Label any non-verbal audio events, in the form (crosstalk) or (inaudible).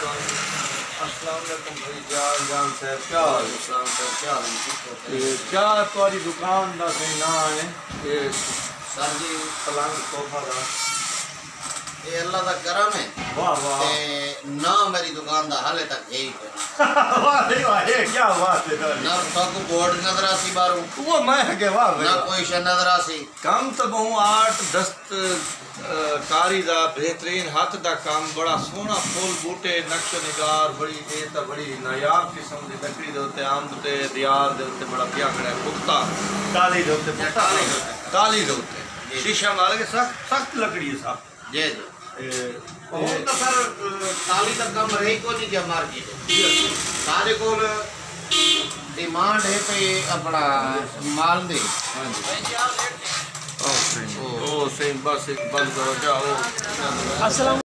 तो? क्या तुम्हारी दुकान का सही ना है? ये सर जी पलंग सोफा का ये अल्लाह का करम है। वाह वाह। ना मेरी दुकान का हाले तक यही (laughs) वाह वाह ये क्या बात है ना सब बोर्ड नज़र आसी बारू। वो मैं के वाह ना कोई शे नज़र आसी कम तो बहु आर्ट दस्त ਬੋਰਡ ਨਜ਼ਰ ਆਸੀ ਬਾਹਰੋਂ ਉਹ ਮੈਂ ਕਿ ਵਾਹ ਨਾ ਭਾਈ ਕੋਈ ਸ਼ੈ ਨਜ਼ਰ ਆਸੀ ਕੰਮ ਤਾਂ ਬਹੁ ਆਰਟ ਦਸਤ ਅ, ਕਾਰੀ ਦਾ ਬਿਹਤਰੀਨ ਹੱਥ ਦਾ ਕੰਮ ਬੜਾ ਸੋਹਣਾ ਫੁੱਲ ਬੂਟੇ ਨਕਸ਼ ਨਿਗਾਰ ਬੜੀ ਇਹ ਤਾਂ ਬੜੀ ਨਾਯਾਬ ਕਿਸਮ ਦੀ ਲੱਕੜੀ ਦੇ ਉੱਤੇ ਅੰਬ ਤੇ ਦਿਆਰ ਦੇ ਉੱਤੇ ਬੜਾ ਪਿਆ ਖੜਾ ਹੈ ਪੁਖਤਾ ਟਾਲੀ ਦੇ ਉੱਤੇ ਪੁਖਤਾ ਟਾਹਲੀ ਦੇ ਉੱਤੇ। ਜੀ। ਸ਼ੀਸ਼ਾ ਮਾਰ ਕੇ ਸਖਤ ਸਖਤ ਲੱਕੜੀ ਹੈ ਸਖਤ ਜੀ ਜੀ। ਹੁਣ ਤਾਂ ਸਰ ਤਾਲੀ ਦਾ ਕੰਮ ਰਹੀ ਕੋ ਨਹੀਂ ਗਿਆ ਮਾਰਕੀਟ ਸਾਡੇ ਕੋਲ ਡਿਮਾਂਡ ਹੈ ਤੇ ਆਪਣਾ ਮਾਲ ਦੀ। ਉਹ ਸਹੀ ਉਹ ਬਸ ਬੰਦ ਕਰੋ ਜਾਓ ਅਸਲਮ